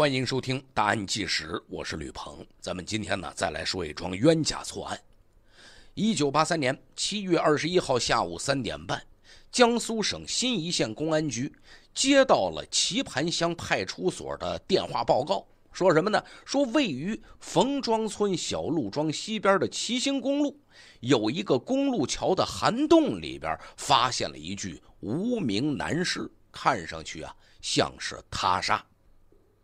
欢迎收听《大案纪实》，我是吕鹏。咱们今天呢，再来说一桩冤假错案。一九八三年七月二十一号下午三点半，江苏省新沂县公安局接到了棋盘乡派出所的电话报告，说什么呢？说位于冯庄村小陆庄西边的齐兴公路，有一个公路桥的涵洞里边发现了一具无名男尸，看上去啊像是他杀。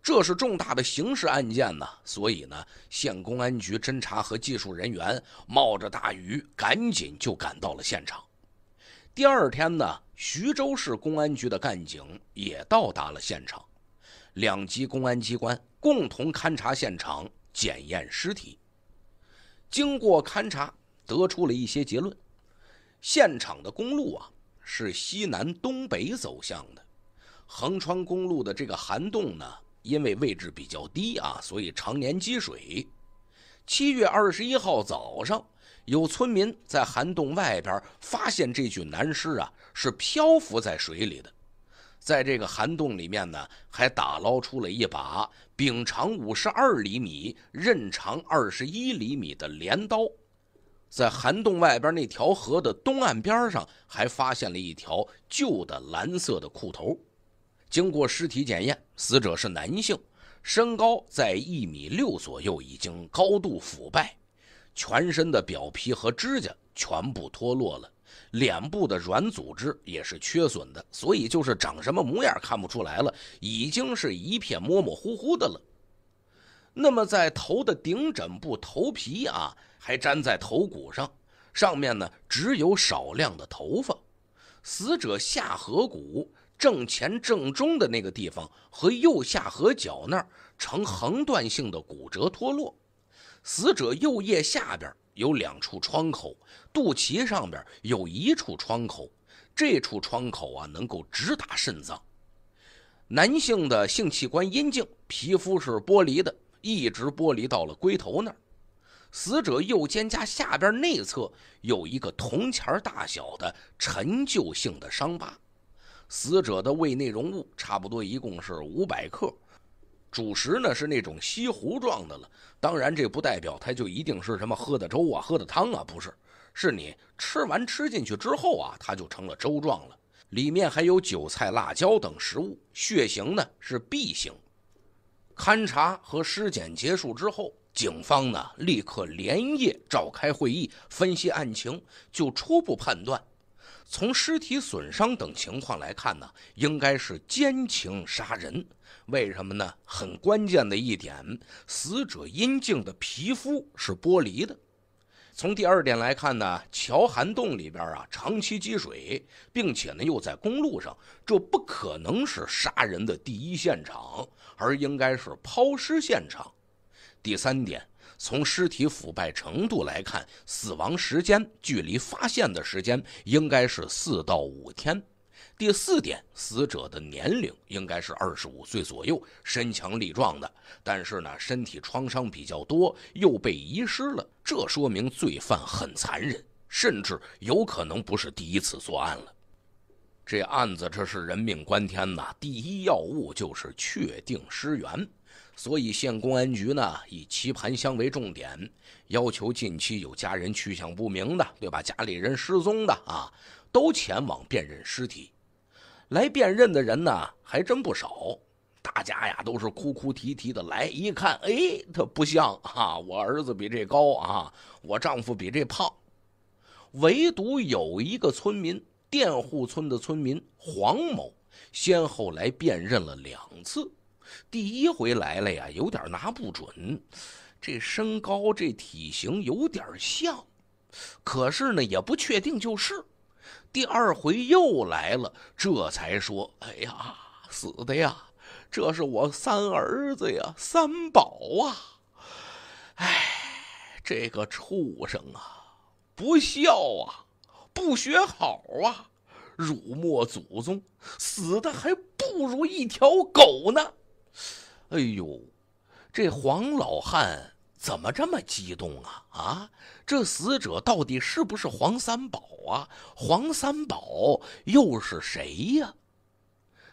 这是重大的刑事案件呢，所以呢，县公安局侦查和技术人员冒着大雨，赶紧就赶到了现场。第二天呢，徐州市公安局的干警也到达了现场，两级公安机关共同勘察现场，检验尸体。经过勘察，得出了一些结论：现场的公路啊是西南东北走向的，横穿公路的这个涵洞呢。因为位置比较低啊，所以常年积水。七月二十一号早上，有村民在涵洞外边发现这具男尸啊，是漂浮在水里的。在这个涵洞里面呢，还打捞出了一把柄长五十二厘米、刃长二十一厘米的镰刀。在涵洞外边那条河的东岸边上，还发现了一条旧的蓝色的裤头。经过尸体检验，死者是男性，身高在一米六左右，已经高度腐败，全身的表皮和指甲全部脱落了，脸部的软组织也是缺损的，所以就是长什么模样看不出来了，已经是一片模模糊糊的了。那么在头的顶枕部头皮啊，还粘在头骨上，上面呢只有少量的头发，死者下颌骨。正前正中的那个地方和右下颌角那儿呈横断性的骨折脱落，死者右腋下边有两处创口，肚脐上边有一处创口，这处创口啊能够直达肾脏。男性的性器官阴茎皮肤是剥离的，一直剥离到了龟头那儿。死者右肩胛下边内侧有一个铜钱大小的陈旧性的伤疤。死者的胃内容物差不多一共是五百克，主食呢是那种稀糊状的了。当然，这不代表它就一定是什么喝的粥啊、喝的汤啊，不是，是你吃完吃进去之后啊，它就成了粥状了。里面还有韭菜、辣椒等食物，血型呢是 B 型。勘查和尸检结束之后，警方呢立刻连夜召开会议，分析案情，就初步判断。从尸体损伤等情况来看呢，应该是奸情杀人。为什么呢？很关键的一点，死者阴茎的皮肤是剥离的。从第二点来看呢，桥涵洞里边啊长期积水，并且呢又在公路上，这不可能是杀人的第一现场，而应该是抛尸现场。第三点。从尸体腐败程度来看，死亡时间距离发现的时间应该是四到五天。第四点，死者的年龄应该是二十五岁左右，身强力壮的，但是呢，身体创伤比较多，又被遗失了，这说明罪犯很残忍，甚至有可能不是第一次作案了。这案子这是人命关天呐，第一要务就是确定尸源。所以县公安局呢，以棋盘乡为重点，要求近期有家人去向不明的，对吧？家里人失踪的啊，都前往辨认尸体。来辨认的人呢，还真不少。大家呀，都是哭哭啼啼的来，一看，哎，他不像啊，我儿子比这高啊，我丈夫比这胖。唯独有一个村民，佃户村的村民黄某，先后来辨认了两次。第一回来了呀，有点拿不准，这身高这体型有点像，可是呢也不确定就是。第二回又来了，这才说：“哎呀，死的呀，这是我三儿子呀，三宝啊！哎，这个畜生啊，不孝啊，不学好啊，辱没祖宗，死的还不如一条狗呢。”哎呦，这黄老汉怎么这么激动啊？啊，这死者到底是不是黄三宝啊？黄三宝又是谁呀？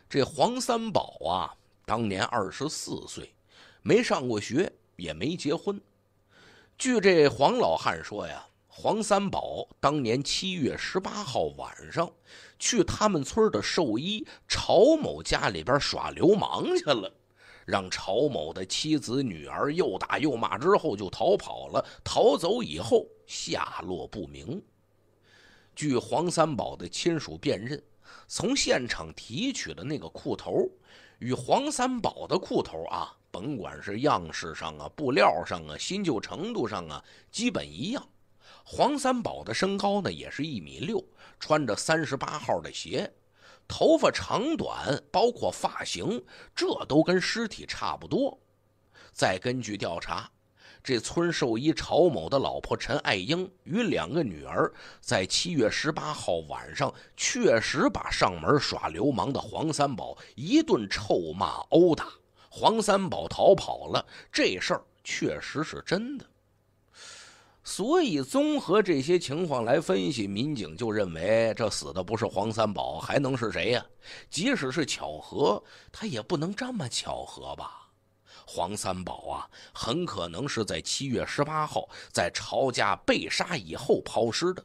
这黄三宝啊，当年二十四岁，没上过学，也没结婚。据这黄老汉说呀，黄三宝当年七月十八号晚上，去他们村的兽医曹某家里边耍流氓去了，让曹某的妻子女儿又打又骂，之后就逃跑了。逃走以后下落不明。据黄三宝的亲属辨认，从现场提取的那个裤头，与黄三宝的裤头啊。甭管是样式上啊、布料上啊、新旧程度上啊，基本一样。黄三宝的身高呢，也是一米六，穿着三十八号的鞋，头发长短，包括发型，这都跟尸体差不多。再根据调查，这村兽医曹某的老婆陈爱英与两个女儿，在七月十八号晚上，确实把上门耍流氓的黄三宝一顿臭骂殴打。黄三宝逃跑了，这事儿确实是真的。所以综合这些情况来分析，民警就认为这死的不是黄三宝，还能是谁呀？即使是巧合，他也不能这么巧合吧？黄三宝啊，很可能是在七月十八号在曹家被杀以后抛尸的。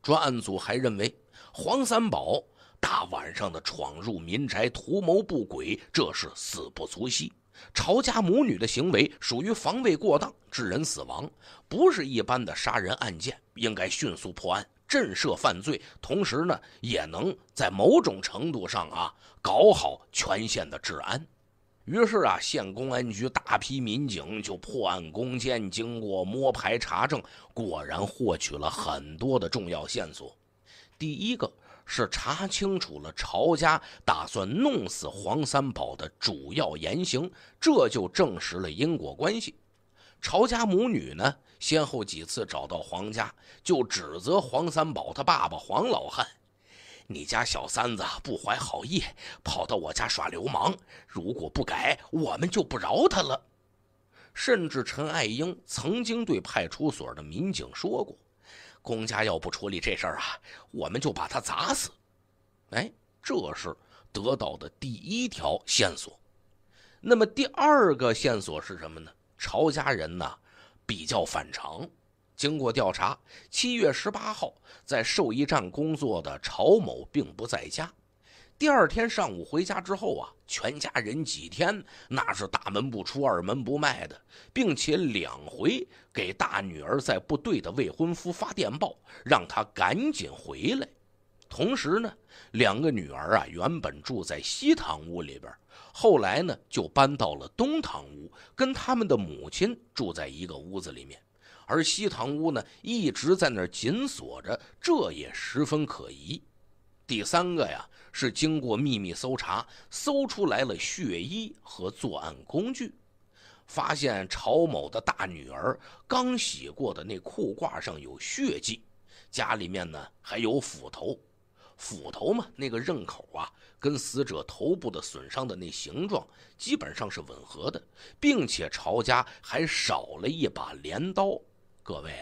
专案组还认为黄三宝。大晚上的闯入民宅，图谋不轨，这是死不足惜。曹家母女的行为属于防卫过当，致人死亡，不是一般的杀人案件，应该迅速破案，震慑犯罪，同时呢，也能在某种程度上啊，搞好全县的治安。于是啊，县公安局大批民警就破案攻坚，经过摸排查证，果然获取了很多的重要线索。第一个。是查清楚了曹家打算弄死黄三宝的主要言行，这就证实了因果关系。曹家母女呢，先后几次找到黄家，就指责黄三宝他爸爸黄老汉：“你家小三子不怀好意，跑到我家耍流氓，如果不改，我们就不饶他了。”甚至陈爱英曾经对派出所的民警说过。公家要不处理这事儿啊，我们就把他砸死。哎，这是得到的第一条线索。那么第二个线索是什么呢？曹家人呢比较反常。经过调查，七月十八号在兽医站工作的曹某并不在家。第二天上午回家之后啊，全家人几天那是大门不出二门不迈的，并且两回给大女儿在部队的未婚夫发电报，让他赶紧回来。同时呢，两个女儿啊原本住在西堂屋里边，后来呢就搬到了东堂屋，跟他们的母亲住在一个屋子里面，而西堂屋呢一直在那儿紧锁着，这也十分可疑。第三个呀。是经过秘密搜查，搜出来了血衣和作案工具，发现曹某的大女儿刚洗过的那裤褂上有血迹，家里面呢还有斧头，斧头嘛那个刃口啊，跟死者头部的损伤的那形状基本上是吻合的，并且曹家还少了一把镰刀，各位。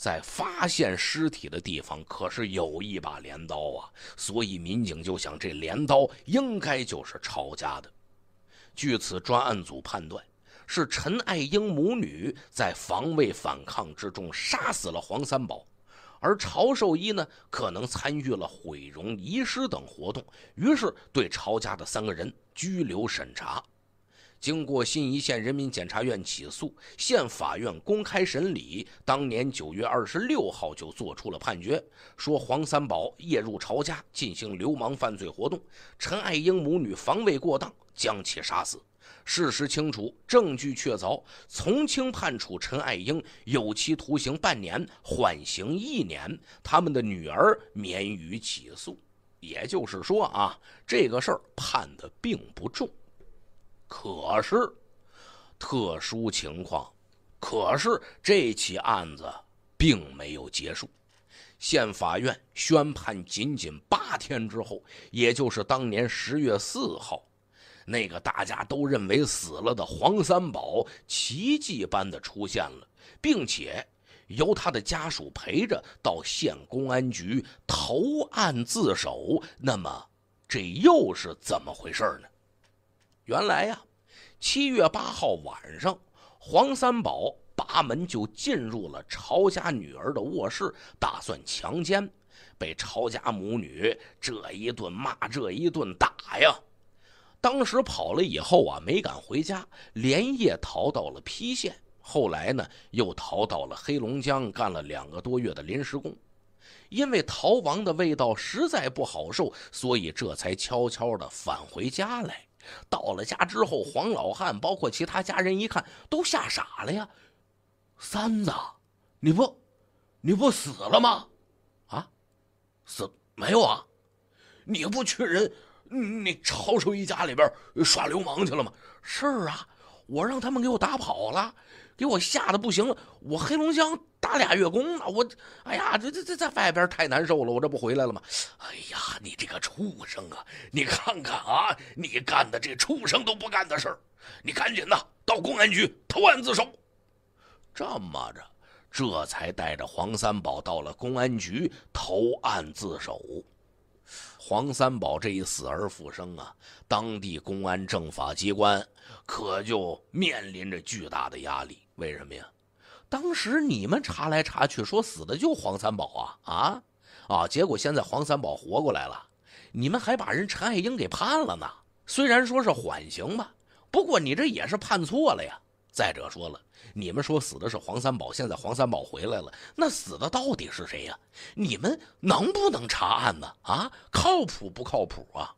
在发现尸体的地方可是有一把镰刀啊，所以民警就想，这镰刀应该就是曹家的。据此，专案组判断是陈爱英母女在防卫反抗之中杀死了黄三宝，而曹寿一呢，可能参与了毁容、遗失等活动，于是对曹家的三个人拘留审查。经过信宜县人民检察院起诉，县法院公开审理，当年九月二十六号就作出了判决，说黄三宝夜入曹家进行流氓犯罪活动，陈爱英母女防卫过当，将其杀死。事实清楚，证据确凿，从轻判处陈爱英有期徒刑半年，缓刑一年，他们的女儿免予起诉。也就是说啊，这个事儿判的并不重。可是，特殊情况。可是这起案子并没有结束。县法院宣判，仅仅八天之后，也就是当年十月四号，那个大家都认为死了的黄三宝奇迹般的出现了，并且由他的家属陪着到县公安局投案自首。那么，这又是怎么回事呢？原来呀，七月八号晚上，黄三宝八门就进入了曹家女儿的卧室，打算强奸，被曹家母女这一顿骂，这一顿打呀。当时跑了以后啊，没敢回家，连夜逃到了郫县。后来呢，又逃到了黑龙江，干了两个多月的临时工。因为逃亡的味道实在不好受，所以这才悄悄的返回家来。到了家之后，黄老汉包括其他家人一看，都吓傻了呀！三子，你不，你不死了吗？啊，死没有啊？你不去人？你曹守义家里边耍流氓去了吗？是啊，我让他们给我打跑了，给我吓得不行了。我黑龙江打俩月工呢，我哎呀，这这这在外边太难受了，我这不回来了吗？哎呀，你这个畜生啊！你看看啊，你干的这畜生都不干的事儿，你赶紧的到公安局投案自首。这么着，这才带着黄三宝到了公安局投案自首。黄三宝这一死而复生啊，当地公安政法机关可就面临着巨大的压力。为什么呀？当时你们查来查去，说死的就黄三宝啊啊啊！结果现在黄三宝活过来了，你们还把人陈爱英给判了呢。虽然说是缓刑吧，不过你这也是判错了呀。再者说了。你们说死的是黄三宝，现在黄三宝回来了，那死的到底是谁呀？你们能不能查案呢？啊，靠谱不靠谱啊？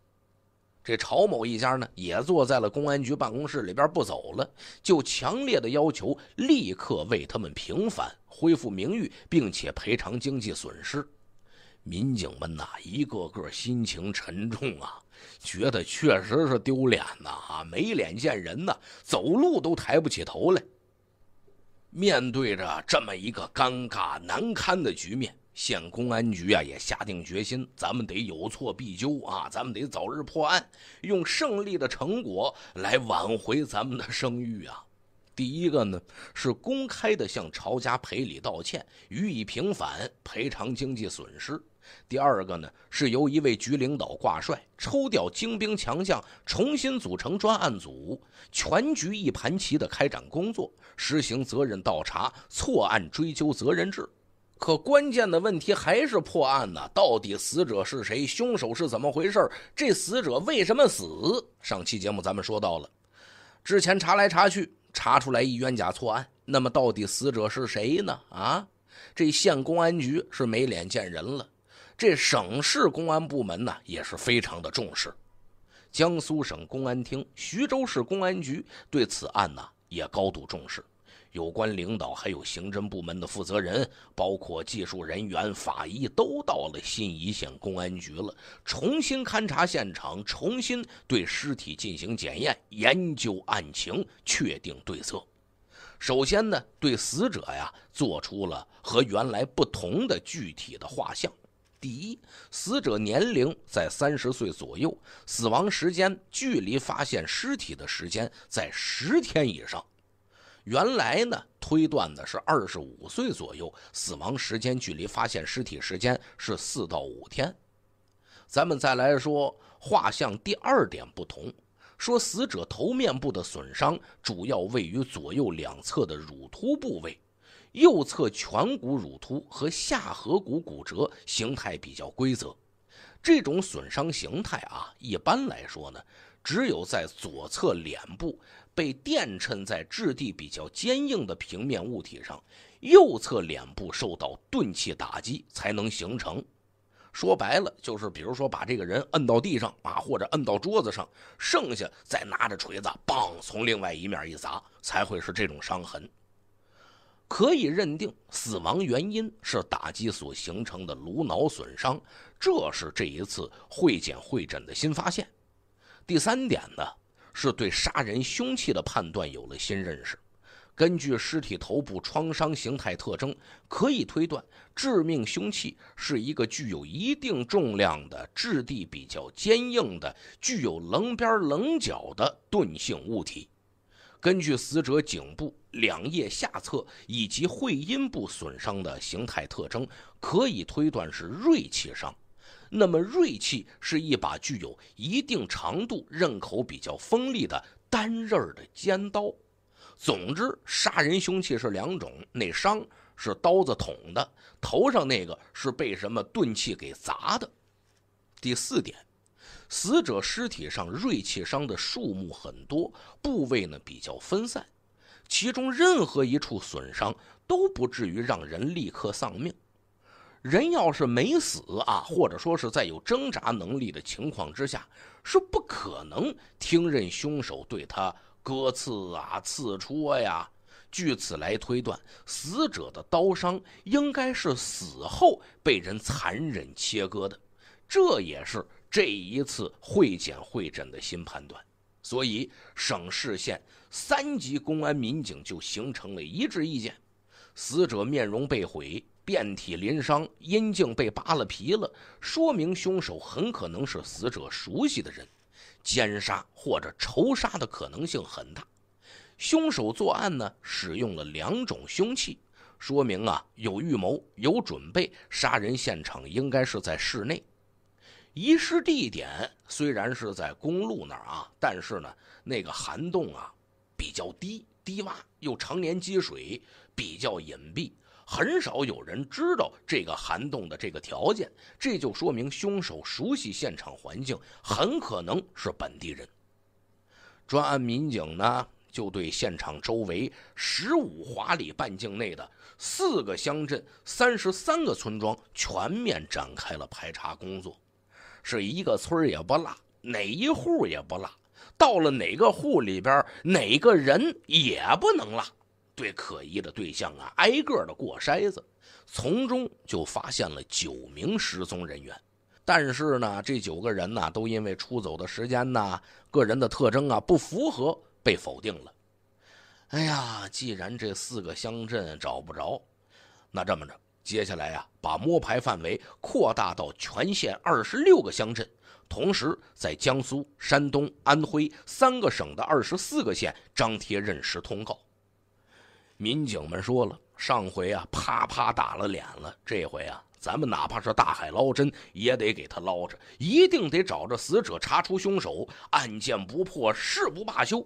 这曹某一家呢，也坐在了公安局办公室里边不走了，就强烈的要求立刻为他们平反、恢复名誉，并且赔偿经济损失。民警们呐，一个个心情沉重啊，觉得确实是丢脸呐，啊，没脸见人呐，走路都抬不起头来。面对着这么一个尴尬难堪的局面，县公安局啊也下定决心，咱们得有错必纠啊，咱们得早日破案，用胜利的成果来挽回咱们的声誉啊。第一个呢是公开的向曹家赔礼道歉，予以平反，赔偿经济损失。第二个呢，是由一位局领导挂帅，抽调精兵强将，重新组成专案组，全局一盘棋的开展工作，实行责任倒查、错案追究责任制。可关键的问题还是破案呢？到底死者是谁？凶手是怎么回事？这死者为什么死？上期节目咱们说到了，之前查来查去，查出来一冤假错案。那么到底死者是谁呢？啊，这县公安局是没脸见人了。这省市公安部门呢也是非常的重视，江苏省公安厅、徐州市公安局对此案呢也高度重视，有关领导还有刑侦部门的负责人，包括技术人员、法医都到了新沂县公安局了，重新勘察现场，重新对尸体进行检验，研究案情，确定对策。首先呢，对死者呀做出了和原来不同的具体的画像。第一，死者年龄在三十岁左右，死亡时间距离发现尸体的时间在十天以上。原来呢，推断的是二十五岁左右，死亡时间距离发现尸体时间是四到五天。咱们再来说画像第二点不同，说死者头面部的损伤主要位于左右两侧的乳突部位。右侧颧骨乳突和下颌骨骨折，形态比较规则。这种损伤形态啊，一般来说呢，只有在左侧脸部被电衬在质地比较坚硬的平面物体上，右侧脸部受到钝器打击才能形成。说白了，就是比如说把这个人摁到地上啊，或者摁到桌子上，剩下再拿着锤子，梆，从另外一面一砸，才会是这种伤痕。可以认定死亡原因是打击所形成的颅脑损伤，这是这一次会检会诊的新发现。第三点呢，是对杀人凶器的判断有了新认识。根据尸体头部创伤形态特征，可以推断致命凶器是一个具有一定重量的、质地比较坚硬的、具有棱边棱角的钝性物体。根据死者颈部两腋下侧以及会阴部损伤的形态特征，可以推断是锐器伤。那么锐器是一把具有一定长度、刃口比较锋利的单刃的尖刀。总之，杀人凶器是两种，那伤是刀子捅的，头上那个是被什么钝器给砸的。第四点，死者尸体上锐器伤的数目很多，部位呢比较分散，其中任何一处损伤都不至于让人立刻丧命。人要是没死啊，或者说是在有挣扎能力的情况之下，是不可能听任凶手对他。割刺啊，刺戳呀，据此来推断，死者的刀伤应该是死后被人残忍切割的，这也是这一次会检会诊的新判断。所以，省市县三级公安民警就形成了一致意见：死者面容被毁，遍体鳞伤，阴茎被扒了皮了，说明凶手很可能是死者熟悉的人。奸杀或者仇杀的可能性很大，凶手作案呢使用了两种凶器，说明啊有预谋、有准备。杀人现场应该是在室内，遗失地点虽然是在公路那儿啊，但是呢那个涵洞啊比较低，低洼又常年积水，比较隐蔽。很少有人知道这个涵洞的这个条件，这就说明凶手熟悉现场环境，很可能是本地人。专案民警呢，就对现场周围十五华里半径内的四个乡镇、三十三个村庄全面展开了排查工作，是一个村也不落，哪一户也不落，到了哪个户里边，哪个人也不能落。对可疑的对象啊，挨个的过筛子，从中就发现了九名失踪人员。但是呢，这九个人呢，都因为出走的时间呐、个人的特征啊不符合，被否定了。哎呀，既然这四个乡镇找不着，那这么着，接下来呀，把摸排范围扩大到全县二十六个乡镇，同时在江苏、山东、安徽三个省的二十四个县张贴认尸通告。民警们说了，上回啊啪啪打了脸了，这回啊咱们哪怕是大海捞针，也得给他捞着，一定得找着死者，查出凶手，案件不破，誓不罢休。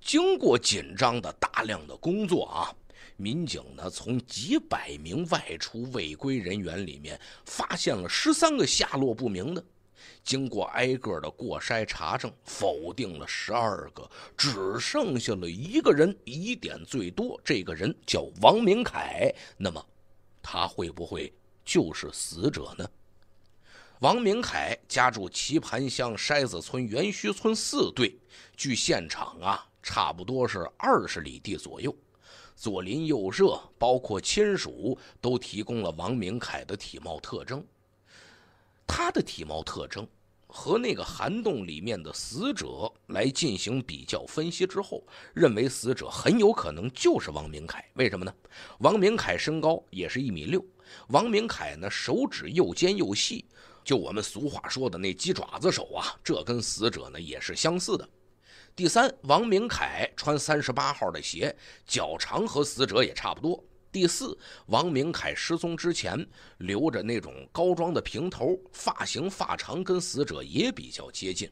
经过紧张的大量的工作啊，民警呢从几百名外出未归人员里面发现了十三个下落不明的。经过挨个的过筛查证，否定了十二个，只剩下了一个人疑点最多。这个人叫王明凯。那么，他会不会就是死者呢？王明凯家住棋盘乡筛子村元须村四队，距现场啊差不多是二十里地左右。左邻右舍，包括亲属，都提供了王明凯的体貌特征。他的体貌特征和那个涵洞里面的死者来进行比较分析之后，认为死者很有可能就是王明凯。为什么呢？王明凯身高也是一米六，王明凯呢手指又尖又细，就我们俗话说的那鸡爪子手啊，这跟死者呢也是相似的。第三，王明凯穿三十八号的鞋，脚长和死者也差不多。第四，王明凯失踪之前留着那种高装的平头，发型发长跟死者也比较接近。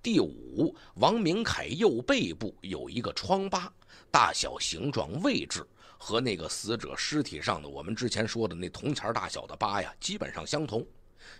第五，王明凯右背部有一个疮疤，大小、形状、位置和那个死者尸体上的我们之前说的那铜钱大小的疤呀，基本上相同。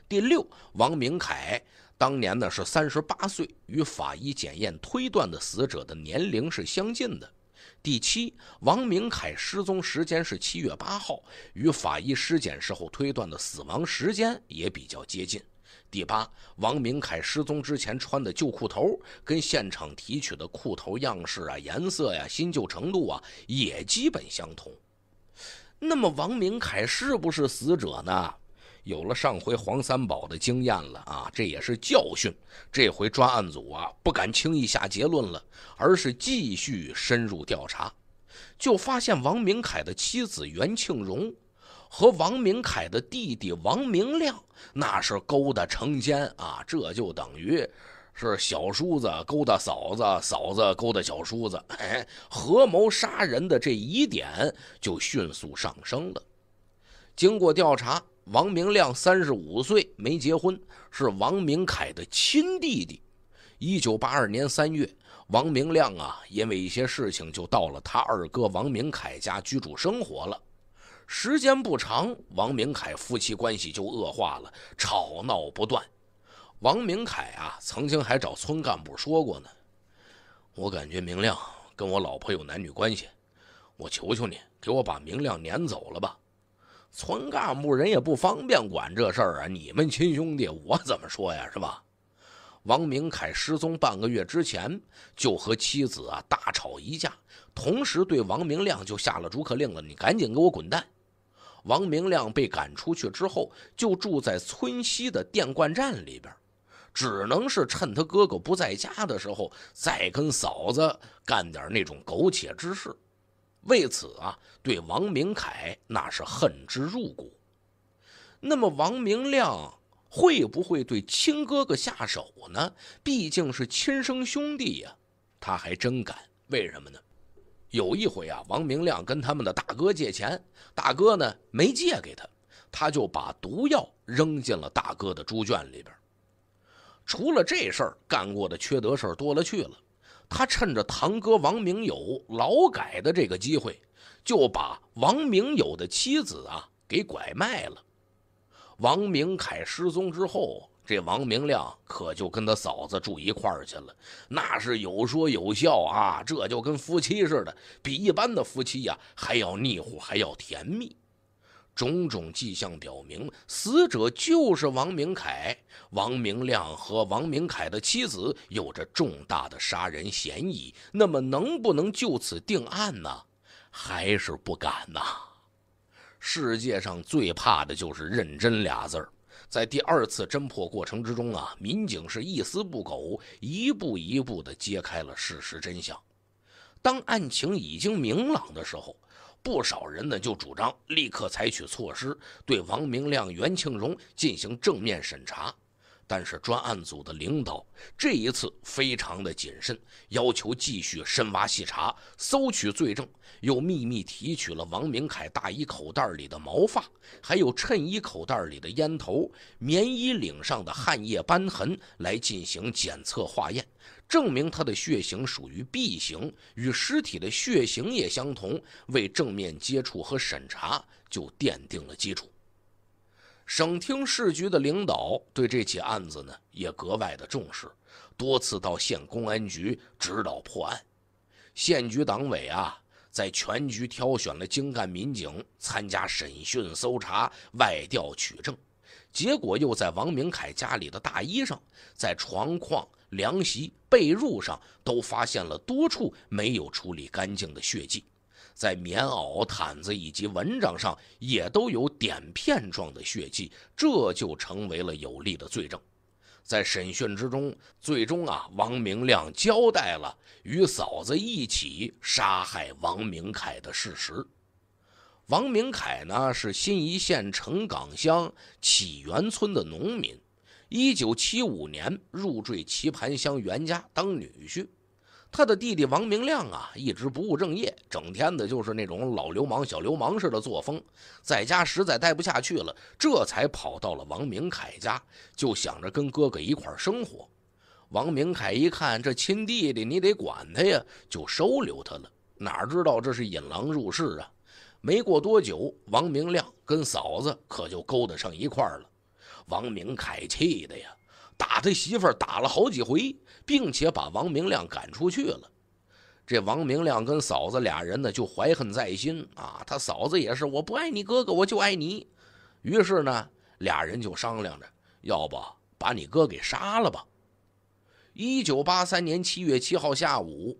第六，王明凯当年呢是三十八岁，与法医检验推断的死者的年龄是相近的。第七，王明凯失踪时间是七月八号，与法医尸检时候推断的死亡时间也比较接近。第八，王明凯失踪之前穿的旧裤头，跟现场提取的裤头样式啊、颜色呀、新旧程度啊，也基本相同。那么，王明凯是不是死者呢？有了上回黄三宝的经验了啊，这也是教训。这回专案组啊不敢轻易下结论了，而是继续深入调查，就发现王明凯的妻子袁庆荣和王明凯的弟弟王明亮那是勾搭成奸啊，这就等于是小叔子勾搭嫂子，嫂子勾搭小叔子，哎，合谋杀人的这疑点就迅速上升了。经过调查。王明亮三十五岁，没结婚，是王明凯的亲弟弟。一九八二年三月，王明亮啊，因为一些事情就到了他二哥王明凯家居住生活了。时间不长，王明凯夫妻关系就恶化了，吵闹不断。王明凯啊，曾经还找村干部说过呢：“我感觉明亮跟我老婆有男女关系，我求求你，给我把明亮撵走了吧。”村干部人也不方便管这事儿啊，你们亲兄弟，我怎么说呀，是吧？王明凯失踪半个月之前，就和妻子啊大吵一架，同时对王明亮就下了逐客令了：“你赶紧给我滚蛋！”王明亮被赶出去之后，就住在村西的电灌站里边，只能是趁他哥哥不在家的时候，再跟嫂子干点那种苟且之事。为此啊，对王明凯那是恨之入骨。那么王明亮。会不会对亲哥哥下手呢？毕竟是亲生兄弟呀，他还真敢。为什么呢？有一回啊，王明亮跟他们的大哥借钱，大哥呢没借给他，他就把毒药扔进了大哥的猪圈里边。除了这事儿，干过的缺德事儿多了去了。他趁着堂哥王明友劳改的这个机会，就把王明友的妻子啊给拐卖了。王明凯失踪之后，这王明亮可就跟他嫂子住一块儿去了，那是有说有笑啊，这就跟夫妻似的，比一般的夫妻呀还要腻乎，还要甜蜜。种种迹象表明，死者就是王明凯。王明亮和王明凯的妻子有着重大的杀人嫌疑，那么能不能就此定案呢？还是不敢呐。世界上最怕的就是认真俩字儿，在第二次侦破过程之中啊，民警是一丝不苟，一步一步地揭开了事实真相。当案情已经明朗的时候，不少人呢就主张立刻采取措施，对王明亮、袁庆荣进行正面审查。但是专案组的领导这一次非常的谨慎，要求继续深挖细查，搜取罪证，又秘密提取了王明凯大衣口袋里的毛发，还有衬衣口袋里的烟头、棉衣领上的汗液斑痕来进行检测化验，证明他的血型属于 B 型，与尸体的血型也相同，为正面接触和审查就奠定了基础。省厅市局的领导对这起案子呢也格外的重视，多次到县公安局指导破案。县局党委啊，在全局挑选了精干民警参加审讯、搜查、外调取证，结果又在王明凯家里的大衣上、在床框、凉席、被褥上都发现了多处没有处理干净的血迹。在棉袄、毯子以及蚊帐上也都有点片状的血迹，这就成为了有力的罪证。在审讯之中，最终啊，王明亮交代了与嫂子一起杀害王明凯的事实。王明凯呢，是新沂县城岗乡启源村的农民，一九七五年入赘棋盘乡袁家当女婿。他的弟弟王明亮啊，一直不务正业，整天的就是那种老流氓、小流氓似的作风，在家实在待不下去了，这才跑到了王明凯家，就想着跟哥哥一块生活。王明凯一看这亲弟弟，你得管他呀，就收留他了。哪知道这是引狼入室啊！没过多久，王明亮跟嫂子可就勾搭上一块了。王明凯气的呀！打他媳妇儿打了好几回，并且把王明亮赶出去了。这王明亮跟嫂子俩人呢，就怀恨在心啊。他嫂子也是，我不爱你哥哥，我就爱你。于是呢，俩人就商量着，要不把你哥给杀了吧。一九八三年七月七号下午，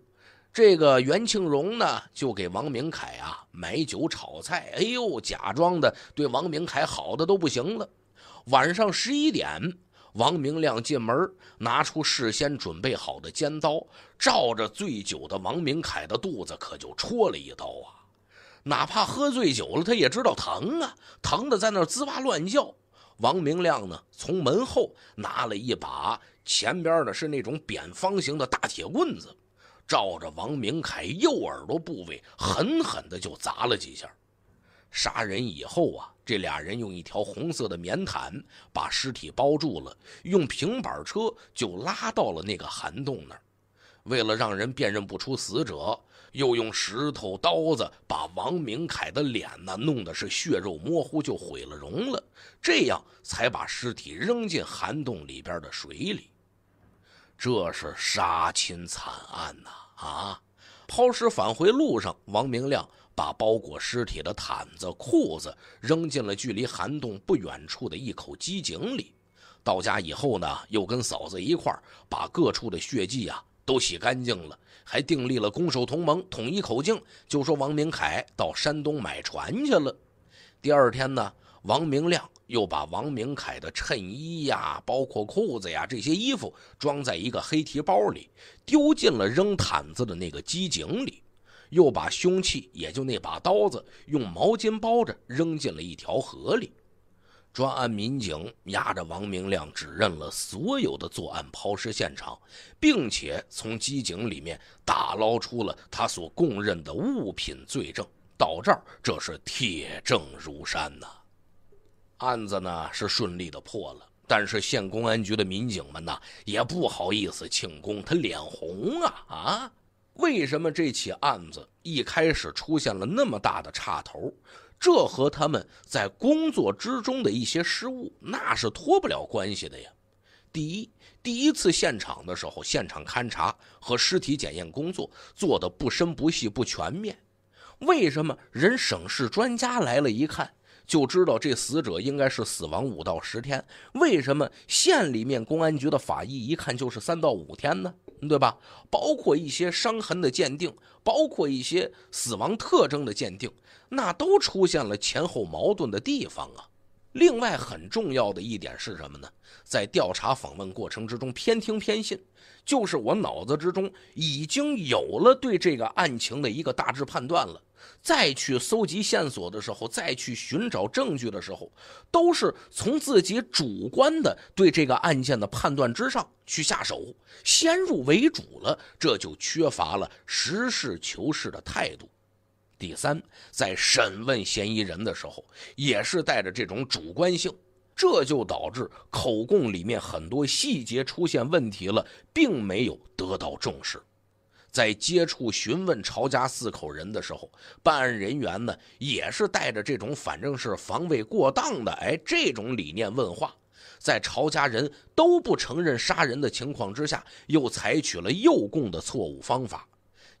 这个袁庆荣呢，就给王明凯啊买酒炒菜，哎呦，假装的对王明凯好的都不行了。晚上十一点。王明亮进门，拿出事先准备好的尖刀，照着醉酒的王明凯的肚子可就戳了一刀啊！哪怕喝醉酒了，他也知道疼啊，疼的在那吱哇乱叫。王明亮呢，从门后拿了一把前边的是那种扁方形的大铁棍子，照着王明凯右耳朵部位狠狠的就砸了几下。杀人以后啊，这俩人用一条红色的棉毯把尸体包住了，用平板车就拉到了那个涵洞那儿。为了让人辨认不出死者，又用石头、刀子把王明凯的脸呢弄得是血肉模糊，就毁了容了。这样才把尸体扔进涵洞里边的水里。这是杀亲惨案呐！啊，抛尸返回路上，王明亮。把包裹尸体的毯子、裤子扔进了距离涵洞不远处的一口机井里。到家以后呢，又跟嫂子一块把各处的血迹啊都洗干净了，还订立了攻守同盟，统一口径，就说王明凯到山东买船去了。第二天呢，王明亮又把王明凯的衬衣呀、包括裤子呀这些衣服装在一个黑提包里，丢进了扔毯子的那个机井里。又把凶器，也就那把刀子，用毛巾包着扔进了一条河里。专案民警押着王明亮指认了所有的作案抛尸现场，并且从机井里面打捞出了他所供认的物品罪证。到这儿，这是铁证如山呐。案子呢是顺利的破了，但是县公安局的民警们呢也不好意思庆功，他脸红啊啊！为什么这起案子一开始出现了那么大的岔头？这和他们在工作之中的一些失误那是脱不了关系的呀。第一，第一次现场的时候，现场勘查和尸体检验工作做的不深不细不全面。为什么人省市专家来了一看就知道这死者应该是死亡五到十天？为什么县里面公安局的法医一看就是三到五天呢？对吧？包括一些伤痕的鉴定，包括一些死亡特征的鉴定，那都出现了前后矛盾的地方啊。另外，很重要的一点是什么呢？在调查访问过程之中，偏听偏信，就是我脑子之中已经有了对这个案情的一个大致判断了。再去搜集线索的时候，再去寻找证据的时候，都是从自己主观的对这个案件的判断之上去下手，先入为主了，这就缺乏了实事求是的态度。第三，在审问嫌疑人的时候，也是带着这种主观性，这就导致口供里面很多细节出现问题了，并没有得到重视。在接触询问曹家四口人的时候，办案人员呢也是带着这种反正是防卫过当的哎这种理念问话，在曹家人都不承认杀人的情况之下，又采取了诱供的错误方法，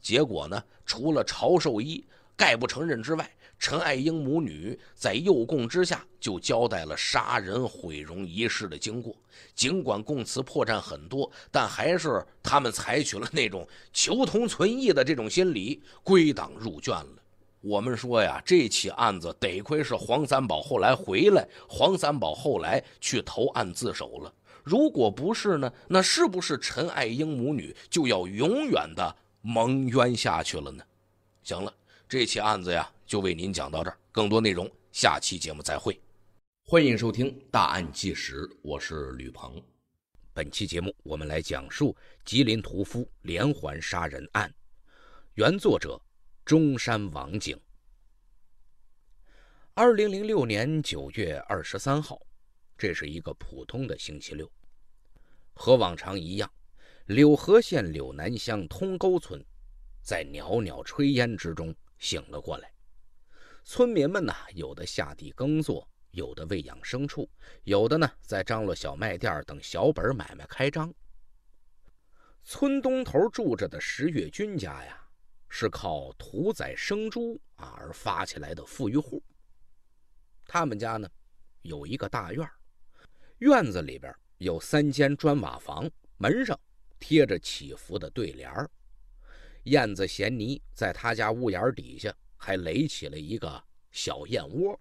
结果呢，除了曹寿一概不承认之外。陈爱英母女在诱供之下，就交代了杀人毁容一事的经过。尽管供词破绽很多，但还是他们采取了那种求同存异的这种心理，归档入卷了。我们说呀，这起案子得亏是黄三宝后来回来，黄三宝后来去投案自首了。如果不是呢，那是不是陈爱英母女就要永远的蒙冤下去了呢？行了，这起案子呀。就为您讲到这儿，更多内容下期节目再会。欢迎收听《大案纪实》，我是吕鹏。本期节目我们来讲述吉林屠夫连环杀人案，原作者中山王景。二零零六年九月二十三号，这是一个普通的星期六，和往常一样，柳河县柳南乡通沟村在袅袅炊烟之中醒了过来。村民们呢，有的下地耕作，有的喂养牲畜，有的呢在张罗小卖店等小本买卖开张。村东头住着的石月军家呀，是靠屠宰生猪啊而发起来的富裕户。他们家呢，有一个大院院子里边有三间砖瓦房，门上贴着起伏的对联燕子衔泥在他家屋檐底下。还垒起了一个小燕窝。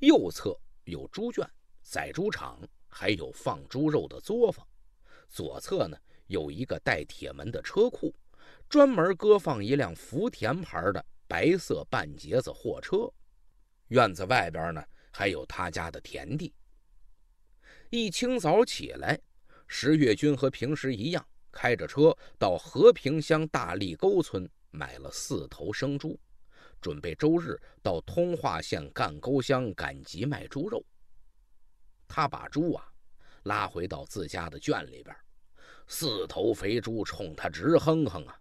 右侧有猪圈、宰猪场，还有放猪肉的作坊。左侧呢有一个带铁门的车库，专门搁放一辆福田牌的白色半截子货车。院子外边呢还有他家的田地。一清早起来，石月军和平时一样，开着车到和平乡大立沟村。买了四头生猪，准备周日到通化县干沟乡赶集卖猪肉。他把猪啊拉回到自家的圈里边，四头肥猪冲他直哼哼啊。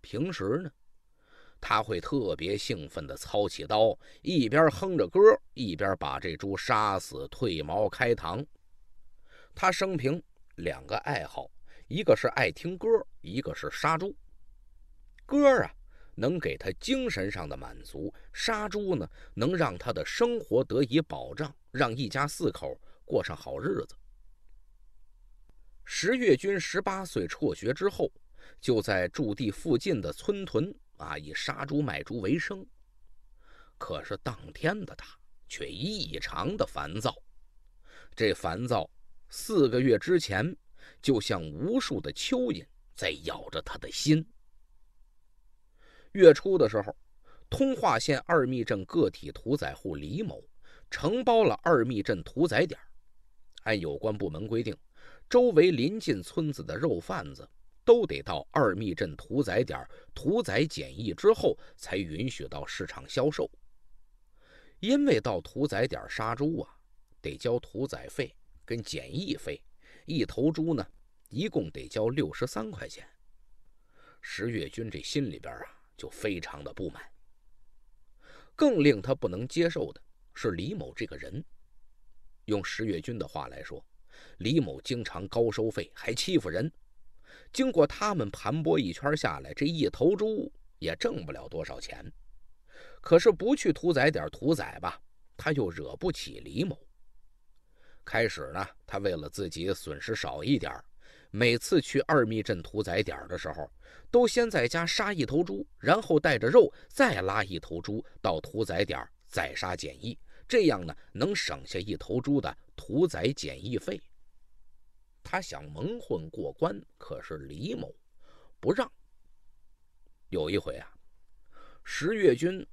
平时呢，他会特别兴奋地操起刀，一边哼着歌，一边把这猪杀死、褪毛、开膛。他生平两个爱好，一个是爱听歌，一个是杀猪。歌啊，能给他精神上的满足；杀猪呢，能让他的生活得以保障，让一家四口过上好日子。石月军十八岁辍学之后。就在驻地附近的村屯啊，以杀猪卖猪为生。可是当天的他却异常的烦躁，这烦躁四个月之前就像无数的蚯蚓在咬着他的心。月初的时候，通化县二密镇个体屠宰户李某承包了二密镇屠宰点，按有关部门规定，周围邻近村子的肉贩子。都得到二密镇屠宰点屠宰检疫之后，才允许到市场销售。因为到屠宰点杀猪啊，得交屠宰费跟检疫费，一头猪呢，一共得交六十三块钱。石月军这心里边啊，就非常的不满。更令他不能接受的是李某这个人。用石月军的话来说，李某经常高收费，还欺负人。经过他们盘剥一圈下来，这一头猪也挣不了多少钱。可是不去屠宰点屠宰吧，他又惹不起李某。开始呢，他为了自己损失少一点，每次去二密镇屠宰点的时候，都先在家杀一头猪，然后带着肉再拉一头猪到屠宰点宰杀检疫，这样呢，能省下一头猪的屠宰检疫费。他想蒙混过关，可是李某不让。有一回啊，石月军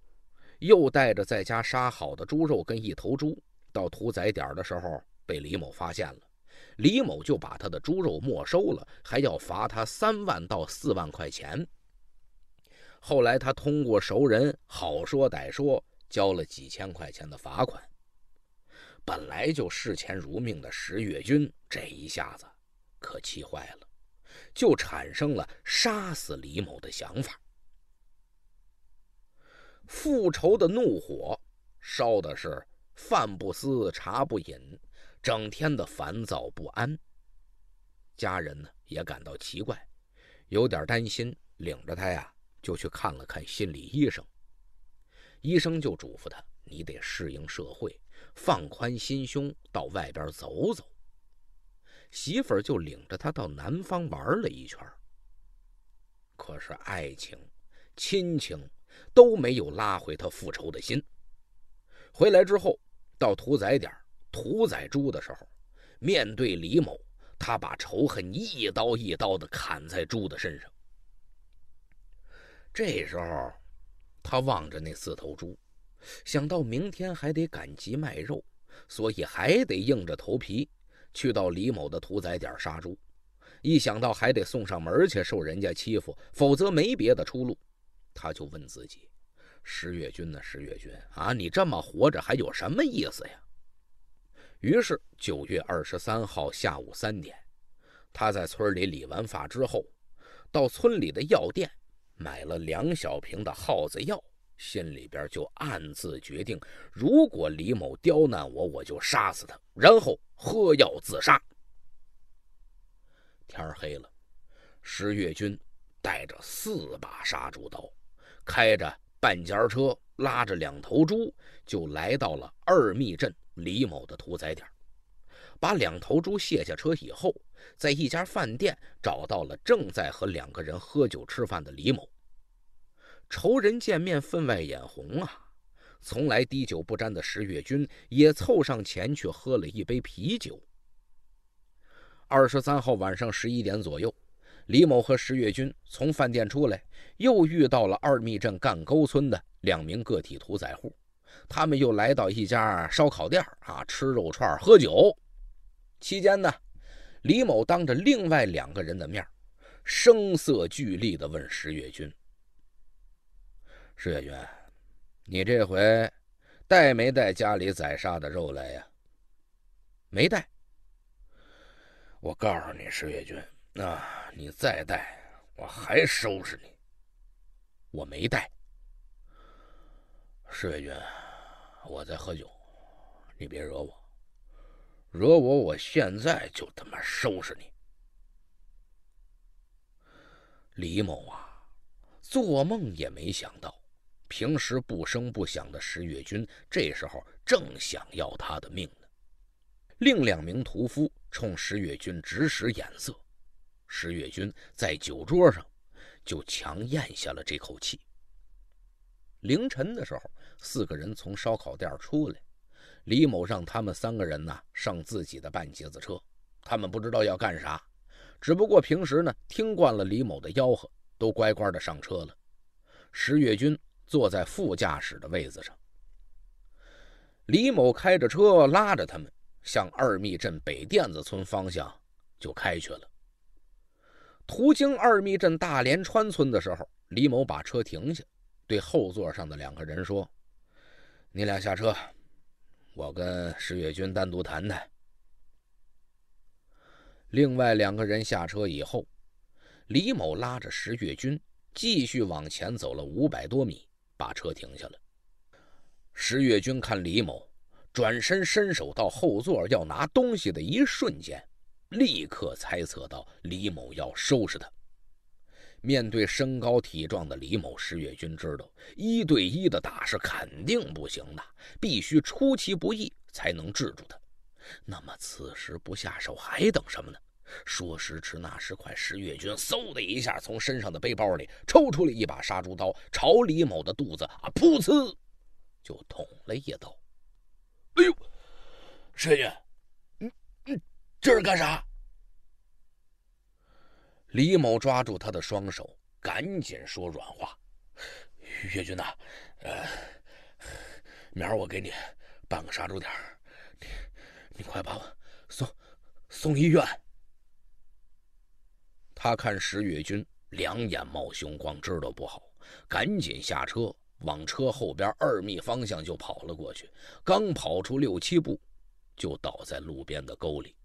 又带着在家杀好的猪肉跟一头猪到屠宰点的时候，被李某发现了。李某就把他的猪肉没收了，还要罚他三万到四万块钱。后来他通过熟人好说歹说，交了几千块钱的罚款。本来就视钱如命的石月军，这一下子可气坏了，就产生了杀死李某的想法。复仇的怒火烧的是饭不思，茶不饮，整天的烦躁不安。家人呢也感到奇怪，有点担心，领着他呀就去看了看心理医生。医生就嘱咐他：“你得适应社会。”放宽心胸，到外边走走。媳妇儿就领着他到南方玩了一圈。可是爱情、亲情都没有拉回他复仇的心。回来之后，到屠宰点屠宰猪的时候，面对李某，他把仇恨一刀一刀的砍在猪的身上。这时候，他望着那四头猪。想到明天还得赶集卖肉，所以还得硬着头皮去到李某的屠宰点杀猪。一想到还得送上门去受人家欺负，否则没别的出路，他就问自己：“石月军呢？石月军啊，你这么活着还有什么意思呀？”于是九月二十三号下午三点，他在村里理完发之后，到村里的药店买了两小瓶的耗子药。心里边就暗自决定：如果李某刁难我，我就杀死他，然后喝药自杀。天黑了，石月军带着四把杀猪刀，开着半截车，拉着两头猪，就来到了二密镇李某的屠宰点。把两头猪卸下车以后，在一家饭店找到了正在和两个人喝酒吃饭的李某。仇人见面，分外眼红啊！从来滴酒不沾的石月军也凑上前去喝了一杯啤酒。二十三号晚上十一点左右，李某和石月军从饭店出来，又遇到了二密镇干沟村的两名个体屠宰户。他们又来到一家烧烤店啊，吃肉串、喝酒。期间呢，李某当着另外两个人的面，声色俱厉地问石月军。石月军，你这回带没带家里宰杀的肉来呀？没带。我告诉你，石月军，那你再带，我还收拾你。我没带。石月军，我在喝酒，你别惹我，惹我，我现在就他妈收拾你。李某啊，做梦也没想到，平时不声不响的石月军，这时候正想要他的命呢。另两名屠夫冲石月军直使眼色，石月军在酒桌上就强咽下了这口气。凌晨的时候，四个人从烧烤店出来，李某让他们三个人呢上自己的半截子车，他们不知道要干啥。只不过平时呢，听惯了李某的吆喝，都乖乖的上车了。石月军坐在副驾驶的位子上，李某开着车拉着他们向二密镇北甸子村方向就开去了。途经二密镇大连川村的时候，李某把车停下，对后座上的两个人说：“你俩下车，我跟石月军单独谈谈。”另外两个人下车以后，李某拉着石月军继续往前走了五百多米，把车停下了。石月军看李某转身伸手到后座要拿东西的一瞬间，立刻猜测到李某要收拾他。面对身高体壮的李某，石月军知道一对一的打是肯定不行的，必须出其不意才能制住他。那么此时不下手还等什么呢？说时迟，那时快，石月军嗖的一下从身上的背包里抽出了一把杀猪刀，朝李某的肚子啊，噗呲就捅了一刀。哎呦，石月军，你你这是干啥？李某抓住他的双手，赶紧说软话：“月军呐，呃，明儿我给你办个杀猪点你你快把我送送医院。”他看石月军两眼冒凶光，知道不好，赶紧下车，往车后边二密方向就跑了过去。刚跑出六七步，就倒在路边的沟里。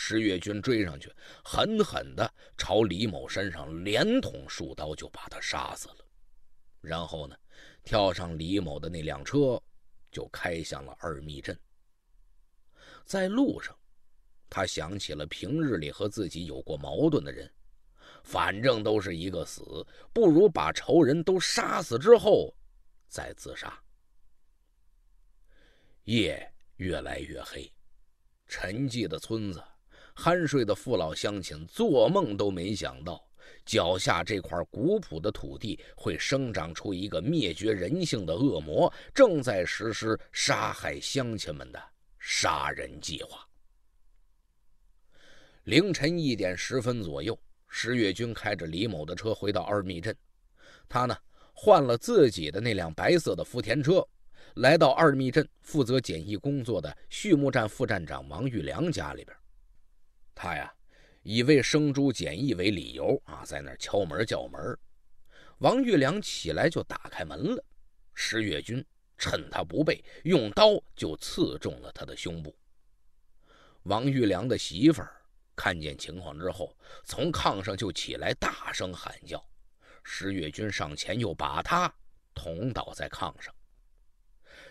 石月军追上去，狠狠地朝李某身上连捅数刀，就把他杀死了。然后呢，跳上李某的那辆车，就开向了二密镇。在路上，他想起了平日里和自己有过矛盾的人。反正都是一个死，不如把仇人都杀死之后再自杀。夜越来越黑，沉寂的村子，酣睡的父老乡亲，做梦都没想到，脚下这块古朴的土地会生长出一个灭绝人性的恶魔，正在实施杀害乡亲们的杀人计划。凌晨一点十分左右。石月军开着李某的车回到二密镇，他呢换了自己的那辆白色的福田车，来到二密镇负责检疫工作的畜牧站副站长王玉良家里边。他呀以为生猪检疫为理由啊，在那敲门叫门。王玉良起来就打开门了，石月军趁他不备，用刀就刺中了他的胸部。王玉良的媳妇儿。看见情况之后，从炕上就起来，大声喊叫。石月军上前又把他捅倒在炕上。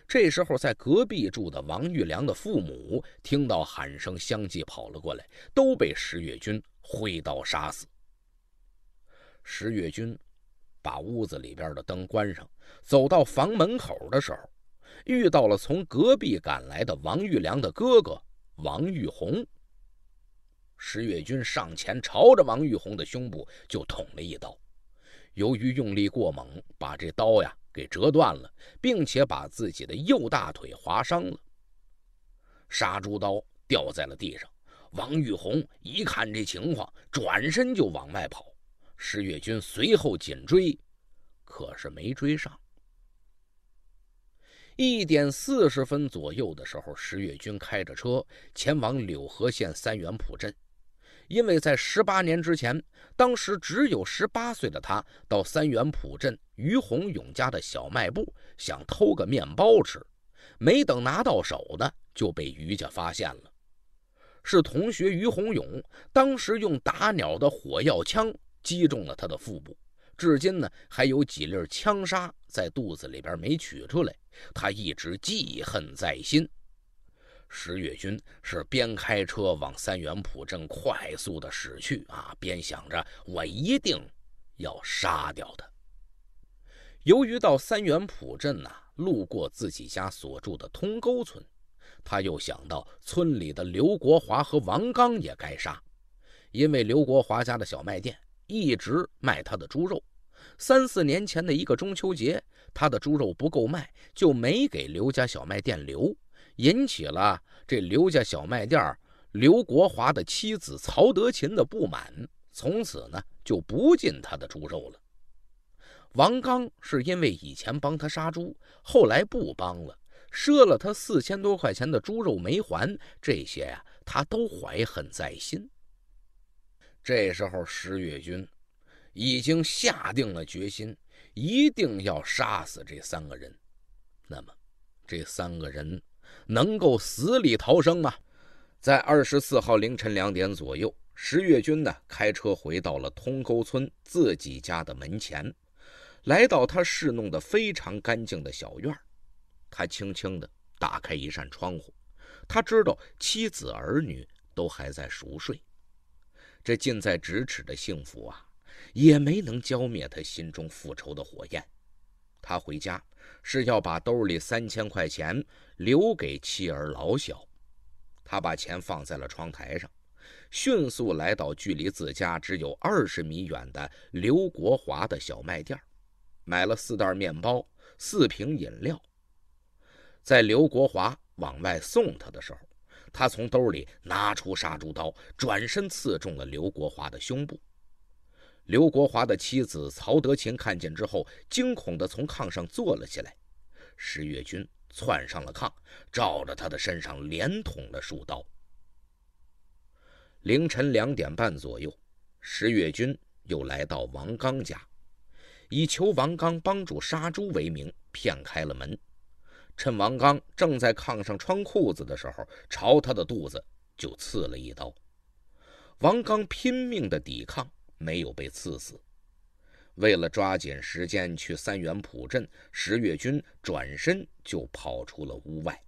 这时候，在隔壁住的王玉良的父母听到喊声，相继跑了过来，都被石月军挥刀杀死。石月军把屋子里边的灯关上，走到房门口的时候，遇到了从隔壁赶来的王玉良的哥哥王玉红。石月军上前朝着王玉红的胸部就捅了一刀，由于用力过猛，把这刀呀给折断了，并且把自己的右大腿划伤了。杀猪刀掉在了地上，王玉红一看这情况，转身就往外跑。石月军随后紧追，可是没追上。一点四十分左右的时候，石月军开着车前往柳河县三元铺镇。因为在十八年之前，当时只有十八岁的他，到三元浦镇于洪勇家的小卖部，想偷个面包吃，没等拿到手呢，就被于家发现了。是同学于洪勇当时用打鸟的火药枪击中了他的腹部，至今呢还有几粒枪杀在肚子里边没取出来，他一直记恨在心。石月军是边开车往三元浦镇快速的驶去啊，边想着我一定要杀掉他。由于到三元浦镇呐，路过自己家所住的通沟村，他又想到村里的刘国华和王刚也该杀，因为刘国华家的小卖店一直卖他的猪肉。三四年前的一个中秋节，他的猪肉不够卖，就没给刘家小卖店留。引起了这刘家小卖店刘国华的妻子曹德勤的不满，从此呢就不进他的猪肉了。王刚是因为以前帮他杀猪，后来不帮了，赊了他四千多块钱的猪肉没还，这些呀他都怀恨在心。这时候石月军已经下定了决心，一定要杀死这三个人。那么这三个人。能够死里逃生吗？在二十四号凌晨两点左右，石月军呢开车回到了通沟村自己家的门前，来到他侍弄的非常干净的小院他轻轻地打开一扇窗户，他知道妻子儿女都还在熟睡，这近在咫尺的幸福啊，也没能浇灭他心中复仇的火焰。他回家是要把兜里三千块钱留给妻儿老小。他把钱放在了窗台上，迅速来到距离自家只有二十米远的刘国华的小卖店，买了四袋面包、四瓶饮料。在刘国华往外送他的时候，他从兜里拿出杀猪刀，转身刺中了刘国华的胸部。刘国华的妻子曹德勤看见之后，惊恐地从炕上坐了起来。石月军窜上了炕，照着他的身上连捅了数刀。凌晨两点半左右，石月军又来到王刚家，以求王刚帮助杀猪为名，骗开了门。趁王刚正在炕上穿裤子的时候，朝他的肚子就刺了一刀。王刚拼命的抵抗。没有被刺死。为了抓紧时间去三元浦镇，石月军转身就跑出了屋外。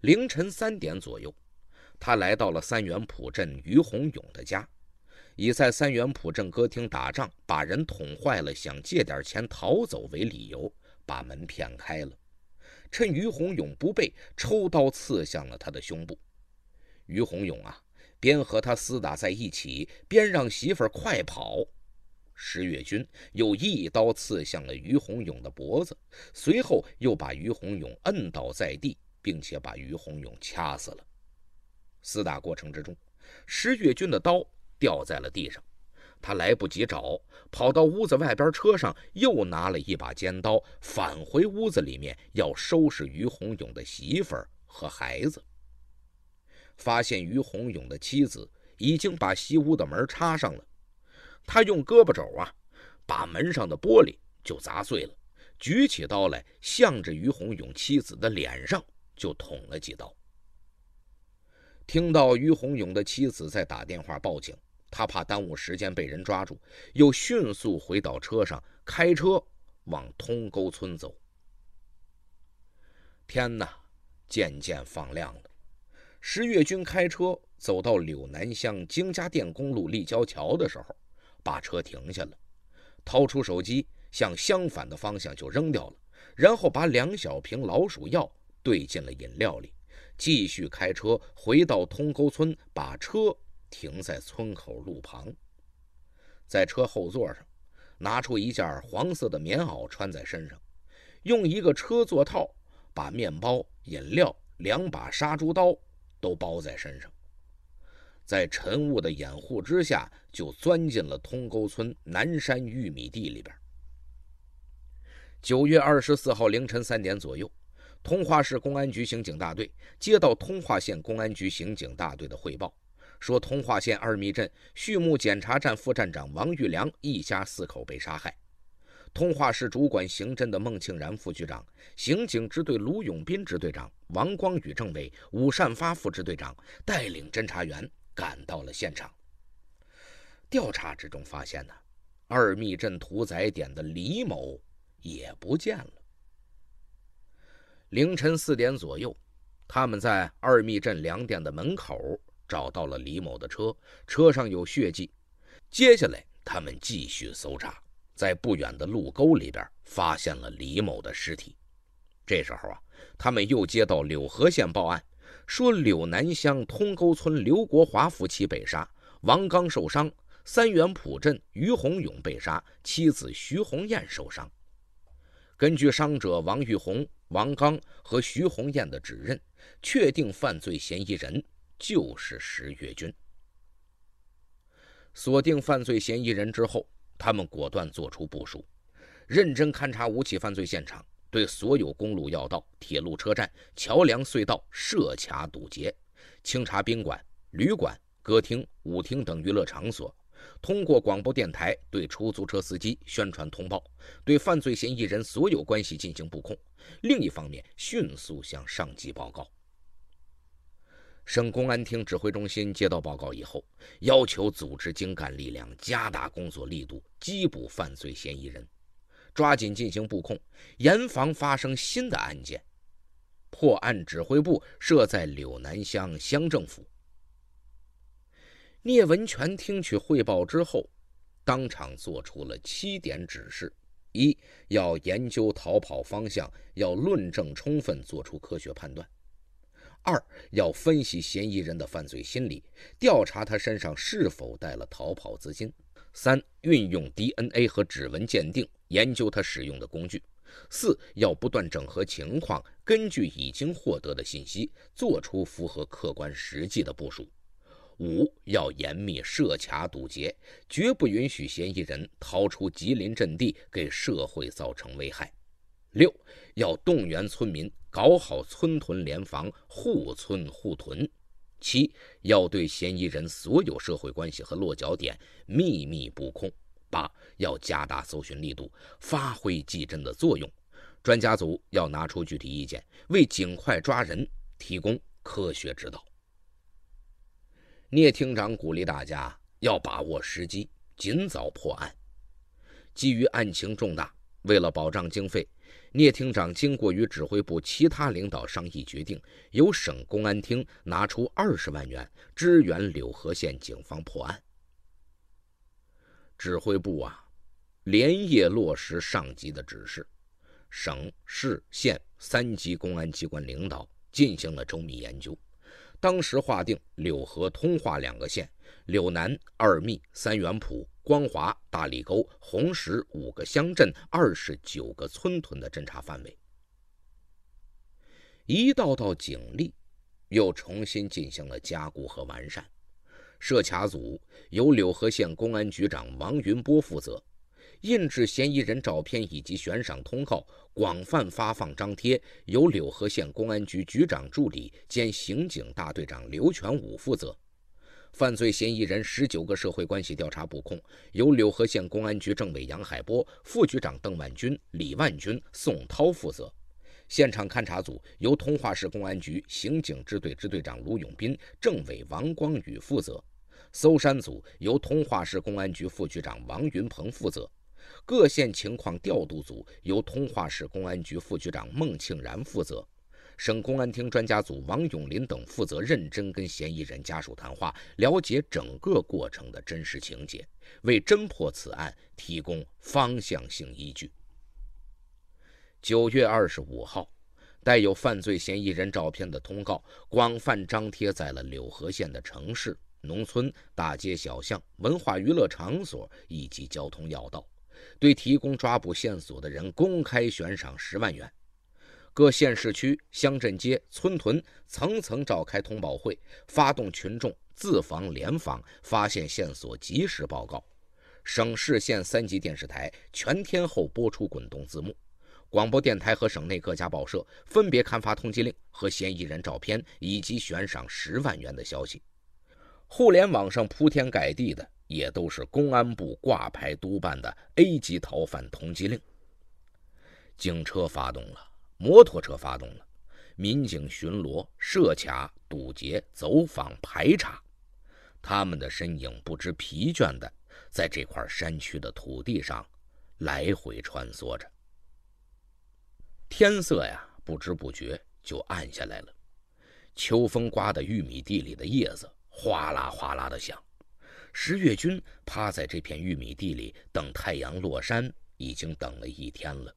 凌晨三点左右，他来到了三元浦镇于洪勇的家，以在三元浦镇歌厅打仗把人捅坏了，想借点钱逃走为理由，把门骗开了。趁于洪勇不备，抽刀刺向了他的胸部。于洪勇啊！边和他厮打在一起，边让媳妇儿快跑。石月军又一刀刺向了于洪勇的脖子，随后又把于洪勇摁倒在地，并且把于洪勇掐死了。厮打过程之中，石月军的刀掉在了地上，他来不及找，跑到屋子外边车上，又拿了一把尖刀，返回屋子里面要收拾于洪勇的媳妇儿和孩子。发现于洪勇的妻子已经把西屋的门插上了，他用胳膊肘啊，把门上的玻璃就砸碎了，举起刀来，向着于洪勇妻子的脸上就捅了几刀。听到于洪勇的妻子在打电话报警，他怕耽误时间被人抓住，又迅速回到车上，开车往通沟村走。天呐，渐渐放亮了。石月军开车走到柳南乡京家店公路立交桥的时候，把车停下了，掏出手机向相反的方向就扔掉了，然后把两小瓶老鼠药兑进了饮料里，继续开车回到通沟村，把车停在村口路旁，在车后座上拿出一件黄色的棉袄穿在身上，用一个车座套把面包、饮料、两把杀猪刀。都包在身上，在晨雾的掩护之下，就钻进了通沟村南山玉米地里边。九月二十四号凌晨三点左右，通化市公安局刑警大队接到通化县公安局刑警大队的汇报，说通化县二密镇畜牧检查站副站长王玉良一家四口被杀害。通化市主管刑侦的孟庆然副局长、刑警支队卢永斌支队长、王光宇政委、武善发副支队长带领侦查员赶到了现场。调查之中发现呢，二密镇屠宰点的李某也不见了。凌晨四点左右，他们在二密镇粮店的门口找到了李某的车，车上有血迹。接下来，他们继续搜查，在不远的路沟里边发现了李某的尸体。这时候啊，他们又接到柳河县报案，说柳南乡通沟村刘国华夫妻被杀，王刚受伤。三元浦镇于洪勇被杀，妻子徐红艳受伤。根据伤者王玉红、王刚和徐红艳的指认，确定犯罪嫌疑人就是石月军。锁定犯罪嫌疑人之后，他们果断做出部署，认真勘察五起犯罪现场，对所有公路要道、铁路车站、桥梁隧道设卡堵截，清查宾馆、旅馆、歌厅、舞厅等娱乐场所。通过广播电台对出租车司机宣传通报，对犯罪嫌疑人所有关系进行布控。另一方面，迅速向上级报告。省公安厅指挥中心接到报告以后，要求组织精干力量，加大工作力度，缉捕犯罪嫌疑人，抓紧进行布控，严防发生新的案件。破案指挥部设在柳南乡乡政府。聂文全听取汇报之后，当场做出了七点指示：一要研究逃跑方向，要论证充分，做出科学判断；二要分析嫌疑人的犯罪心理，调查他身上是否带了逃跑资金；三运用 DNA 和指纹鉴定，研究他使用的工具；四要不断整合情况，根据已经获得的信息，做出符合客观实际的部署。五要严密设卡堵截，绝不允许嫌疑人逃出吉林阵地，给社会造成危害。六要动员村民搞好村屯联防，护村护屯。七要对嫌疑人所有社会关系和落脚点秘密布控。八要加大搜寻力度，发挥技侦的作用。专家组要拿出具体意见，为尽快抓人提供科学指导。聂厅长鼓励大家要把握时机，尽早破案。基于案情重大，为了保障经费，聂厅长经过与指挥部其他领导商议，决定由省公安厅拿出二十万元支援柳河县警方破案。指挥部啊，连夜落实上级的指示，省市县三级公安机关领导进行了周密研究。当时划定柳河、通化两个县、柳南、二密、三元浦、光华、大里沟、红石五个乡镇、二十九个村屯的侦查范围。一道道警力又重新进行了加固和完善。设卡组由柳河县公安局长王云波负责。印制嫌疑人照片以及悬赏通告，广泛发放张贴，由柳河县公安局局长助理兼刑警大队长刘全武负责。犯罪嫌疑人十九个社会关系调查布控，由柳河县公安局政委杨海波、副局长邓万军、李万军、宋涛负责。现场勘查组由通化市公安局刑警支队支队长卢永斌、政委王光宇负责。搜山组由通化市公安局副局长王云鹏负责。各县情况调度组由通化市公安局副局长孟庆然负责，省公安厅专家组王永林等负责认真跟嫌疑人家属谈话，了解整个过程的真实情节，为侦破此案提供方向性依据。九月二十五号，带有犯罪嫌疑人照片的通告广泛张贴在了柳河县的城市、农村、大街小巷、文化娱乐场所以及交通要道。对提供抓捕线索的人公开悬赏十万元，各县市区、乡镇街、村屯层层召开通报会，发动群众自防联防，发现线索及时报告。省市县三级电视台全天候播出滚动字幕，广播电台和省内各家报社分别刊发通缉令和嫌疑人照片以及悬赏十万元的消息。互联网上铺天盖地的也都是公安部挂牌督办的 A 级逃犯通缉令。警车发动了，摩托车发动了，民警巡逻、设卡、堵截、走访、排查，他们的身影不知疲倦的在这块山区的土地上来回穿梭着。天色呀，不知不觉就暗下来了。秋风刮得玉米地里的叶子哗啦哗啦的响。石月军趴在这片玉米地里等太阳落山，已经等了一天了。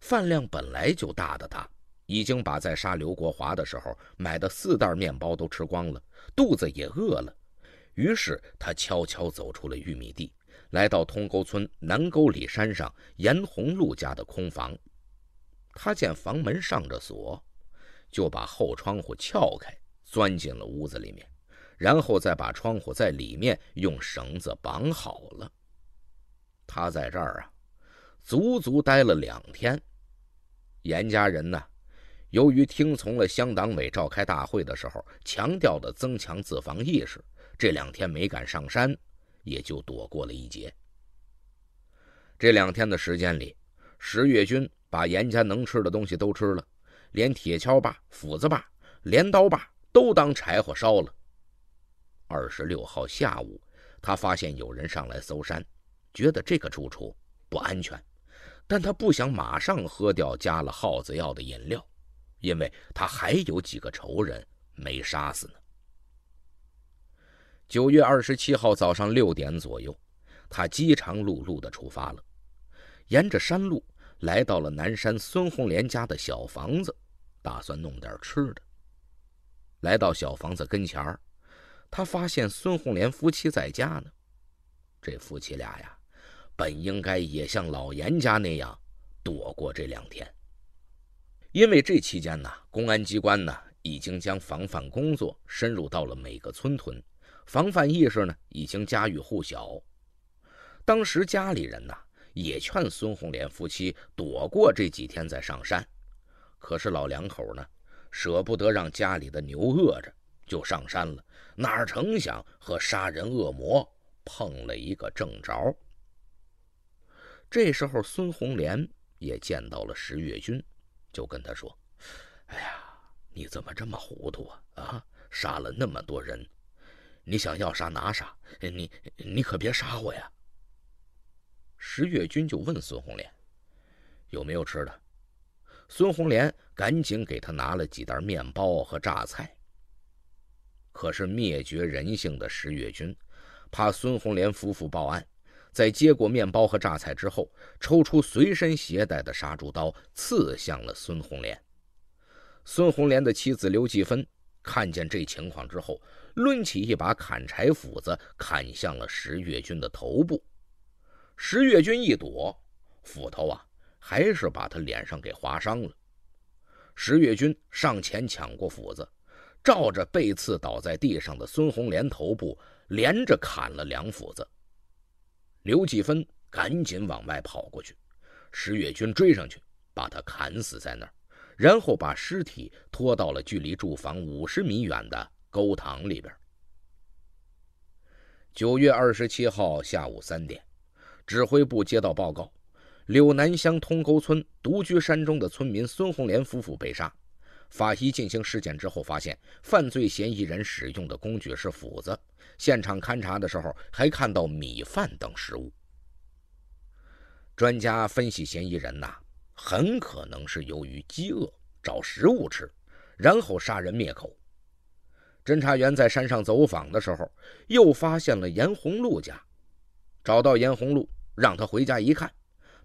饭量本来就大的他，已经把在杀刘国华的时候买的四袋面包都吃光了，肚子也饿了。于是他悄悄走出了玉米地，来到通沟村南沟里山上严红路家的空房。他见房门上着锁，就把后窗户撬开，钻进了屋子里面，然后再把窗户在里面用绳子绑好了。他在这儿啊，足足待了两天。严家人呢，由于听从了乡党委召开大会的时候强调的增强自防意识，这两天没敢上山，也就躲过了一劫。这两天的时间里，石月军。把严家能吃的东西都吃了，连铁锹把、斧子把、镰刀把都当柴火烧了。二十六号下午，他发现有人上来搜山，觉得这个住处不安全，但他不想马上喝掉加了耗子药的饮料，因为他还有几个仇人没杀死呢。九月二十七号早上六点左右，他饥肠辘辘地出发了，沿着山路。来到了南山孙红莲家的小房子，打算弄点吃的。来到小房子跟前儿，他发现孙红莲夫妻在家呢。这夫妻俩呀，本应该也像老严家那样躲过这两天，因为这期间呢，公安机关呢已经将防范工作深入到了每个村屯，防范意识呢已经家喻户晓。当时家里人呢。也劝孙红莲夫妻躲过这几天再上山，可是老两口呢，舍不得让家里的牛饿着，就上山了。哪成想和杀人恶魔碰了一个正着。这时候，孙红莲也见到了石月军，就跟他说：“哎呀，你怎么这么糊涂啊？啊，杀了那么多人，你想要啥拿啥，你你可别杀我呀！”石月军就问孙红莲：“有没有吃的？”孙红莲赶紧给他拿了几袋面包和榨菜。可是灭绝人性的石月军，怕孙红莲夫妇报案，在接过面包和榨菜之后，抽出随身携带的杀猪刀，刺向了孙红莲。孙红莲的妻子刘继芬看见这情况之后，抡起一把砍柴斧子，砍向了石月军的头部。石月军一躲，斧头啊，还是把他脸上给划伤了。石月军上前抢过斧子，照着被刺倒在地上的孙红莲头部连着砍了两斧子。刘继芬赶紧往外跑过去，石月军追上去，把他砍死在那儿，然后把尸体拖到了距离住房五十米远的沟塘里边。九月二十七号下午三点。指挥部接到报告，柳南乡通沟村独居山中的村民孙红莲夫妇被杀。法医进行尸检之后，发现犯罪嫌疑人使用的工具是斧子。现场勘查的时候，还看到米饭等食物。专家分析，嫌疑人呐，很可能是由于饥饿找食物吃，然后杀人灭口。侦查员在山上走访的时候，又发现了严红路家，找到严红路。让他回家一看，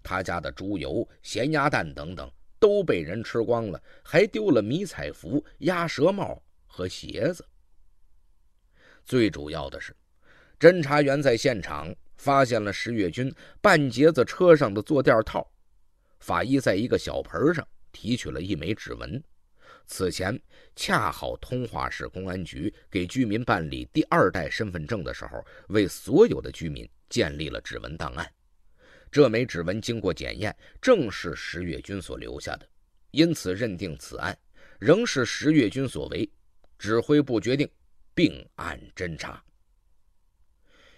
他家的猪油、咸鸭蛋等等都被人吃光了，还丢了迷彩服、鸭舌帽和鞋子。最主要的是，侦查员在现场发现了石月军半截子车上的坐垫套。法医在一个小盆上提取了一枚指纹，此前恰好通化市公安局给居民办理第二代身份证的时候，为所有的居民建立了指纹档案。这枚指纹经过检验，正是石月军所留下的，因此认定此案仍是石月军所为。指挥部决定并案侦查。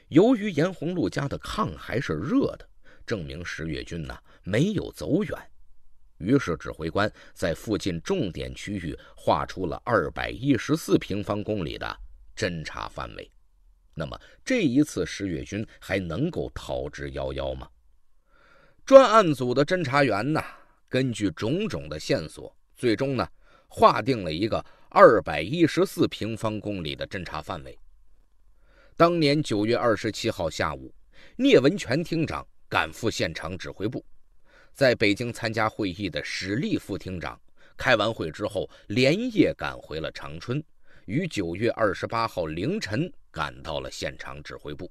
由于严红禄家的炕还是热的，证明石越军呢没有走远。于是指挥官在附近重点区域画出了二百一十四平方公里的侦查范围。那么这一次石越军还能够逃之夭夭吗？专案组的侦查员呢，根据种种的线索，最终呢划定了一个二百一十四平方公里的侦察范围。当年九月二十七号下午，聂文全厅长赶赴现场指挥部。在北京参加会议的史立副厅长开完会之后，连夜赶回了长春，于九月二十八号凌晨赶到了现场指挥部。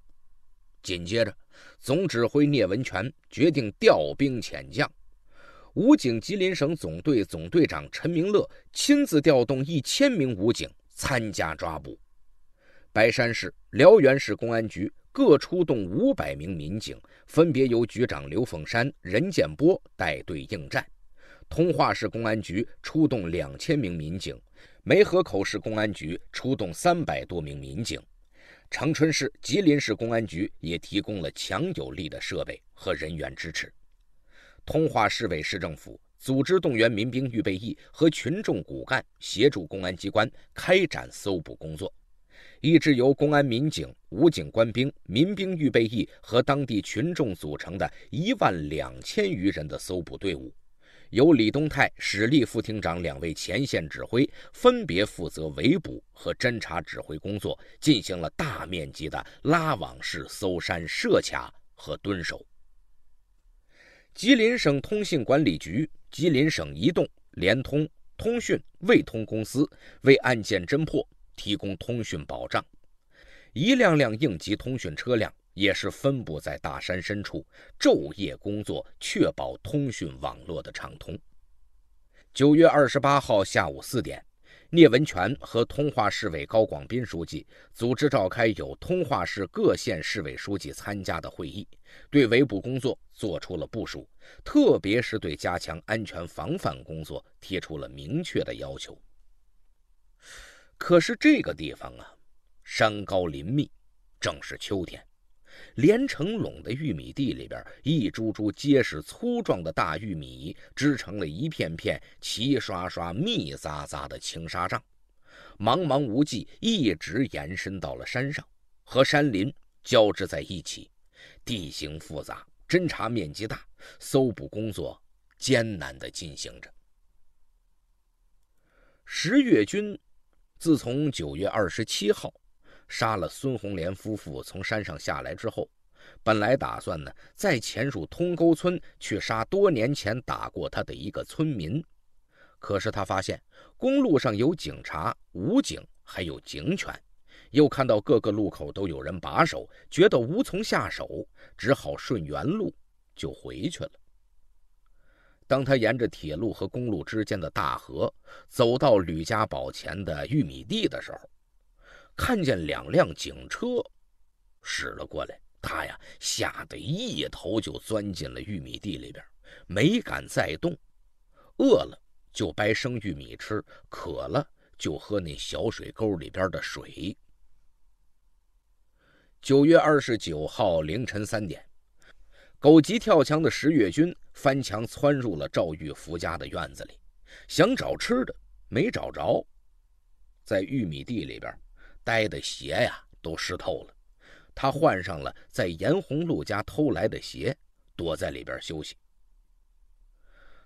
紧接着，总指挥聂文全决定调兵遣将，武警吉林省总队总队长陈明乐亲自调动一千名武警参加抓捕。白山市、辽源市公安局各出动五百名民警，分别由局长刘凤山、任建波带队应战。通化市公安局出动两千名民警，梅河口市公安局出动三百多名民警，长春市、吉林市公安局也提供了强有力的设备和人员支持。通化市委市政府组织动员民兵预备役和群众骨干，协助公安机关开展搜捕工作。一支由公安民警、武警官兵、民兵预备役和当地群众组成的一万两千余人的搜捕队伍，由李东泰、史立副厅长两位前线指挥，分别负责围捕和侦察指挥工作，进行了大面积的拉网式搜山、设卡和蹲守。吉林省通信管理局、吉林省移动、联通、通讯、卫通公司为案件侦破。提供通讯保障，一辆辆应急通讯车辆也是分布在大山深处，昼夜工作，确保通讯网络的畅通。九月二十八号下午四点，聂文全和通化市委高广斌书记组织召开有通化市各县市委书记参加的会议，对围捕工作做出了部署，特别是对加强安全防范工作提出了明确的要求。可是这个地方啊，山高林密，正是秋天，连成垄的玉米地里边，一株株结实粗壮的大玉米织成了一片片齐刷刷、密匝匝的青纱帐，茫茫无际，一直延伸到了山上，和山林交织在一起，地形复杂，侦查面积大，搜捕工作艰难地进行着。十月军。自从九月二十七号杀了孙红莲夫妇从山上下来之后，本来打算呢再潜入通沟村去杀多年前打过他的一个村民，可是他发现公路上有警察、武警，还有警犬，又看到各个路口都有人把守，觉得无从下手，只好顺原路就回去了。当他沿着铁路和公路之间的大河走到吕家堡前的玉米地的时候，看见两辆警车驶了过来，他呀吓得一头就钻进了玉米地里边，没敢再动。饿了就掰生玉米吃，渴了就喝那小水沟里边的水。九月二十九号凌晨三点。狗急跳墙的石月军翻墙窜入了赵玉福家的院子里，想找吃的，没找着，在玉米地里边待的鞋呀都湿透了。他换上了在严红路家偷来的鞋，躲在里边休息。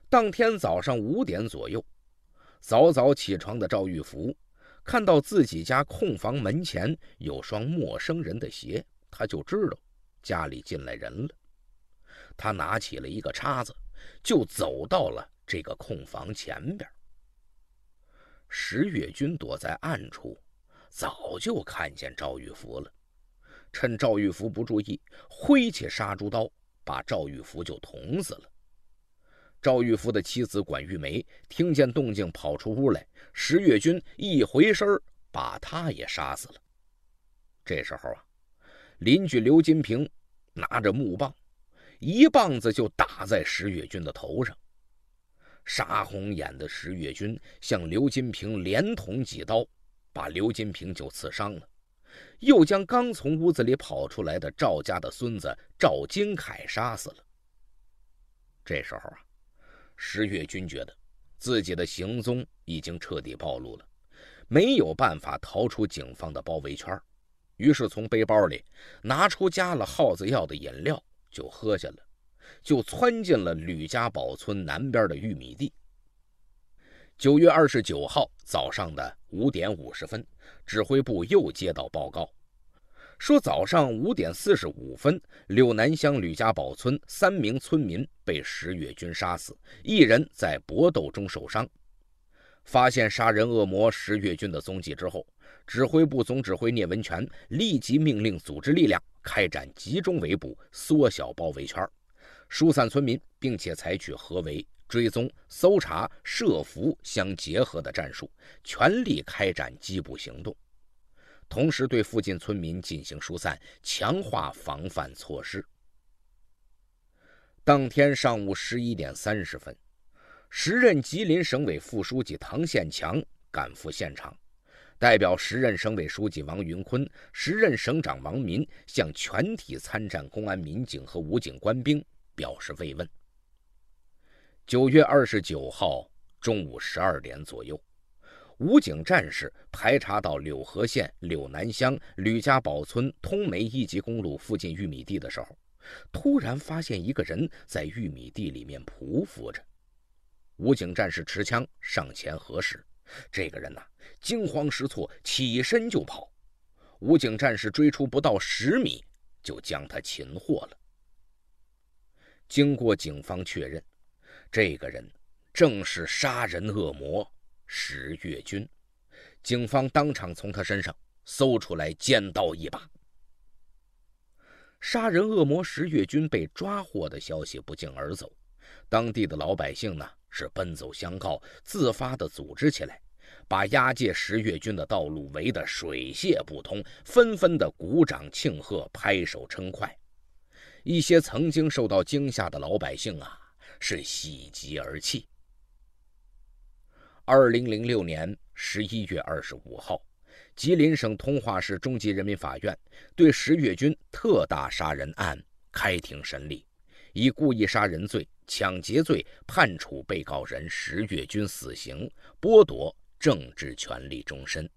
当天早上五点左右，早早起床的赵玉福看到自己家空房门前有双陌生人的鞋，他就知道家里进来人了。他拿起了一个叉子，就走到了这个空房前边。石月军躲在暗处，早就看见赵玉福了。趁赵玉福不注意，挥起杀猪刀，把赵玉福就捅死了。赵玉福的妻子管玉梅听见动静，跑出屋来。石月军一回身，把他也杀死了。这时候啊，邻居刘金平拿着木棒。一棒子就打在石月军的头上，杀红眼的石月军向刘金平连捅几刀，把刘金平就刺伤了。又将刚从屋子里跑出来的赵家的孙子赵金凯杀死了。这时候啊，石月军觉得自己的行踪已经彻底暴露了，没有办法逃出警方的包围圈，于是从背包里拿出加了耗子药的饮料就喝下了，就窜进了吕家堡村南边的玉米地。九月二十九号早上的五点五十分，指挥部又接到报告，说早上五点四十五分，柳南乡吕家堡村三名村民被石月军杀死，一人在搏斗中受伤。发现杀人恶魔石月军的踪迹之后，指挥部总指挥聂文全立即命令组织力量开展集中围捕，缩小包围圈，疏散村民，并且采取合围。追踪、搜查、设伏相结合的战术，全力开展缉捕行动，同时对附近村民进行疏散，强化防范措施。当天上午十一点三十分，时任吉林省委副书记唐宪强赶赴现场，代表时任省委书记王云坤、时任省长王民向全体参战公安民警和武警官兵表示慰问。九月二十九号中午十二点左右，武警战士排查到柳河县柳南乡吕家堡村通梅一级公路附近玉米地的时候，突然发现一个人在玉米地里面匍匐着。武警战士持枪上前核实，这个人呐惊慌失措，起身就跑。武警战士追出不到十米，就将他擒获了。经过警方确认。这个人正是杀人恶魔石月军，警方当场从他身上搜出来尖刀一把。杀人恶魔石月军被抓获的消息不胫而走，当地的老百姓呢是奔走相告，自发的组织起来，把押解石月军的道路围得水泄不通，纷纷的鼓掌庆贺，拍手称快。一些曾经受到惊吓的老百姓啊。是喜极而泣。二零零六年十一月二十五号，吉林省通化市中级人民法院对石月军特大杀人案开庭审理，以故意杀人罪、抢劫罪判处被告人石月军死刑，剥夺政治权利终身。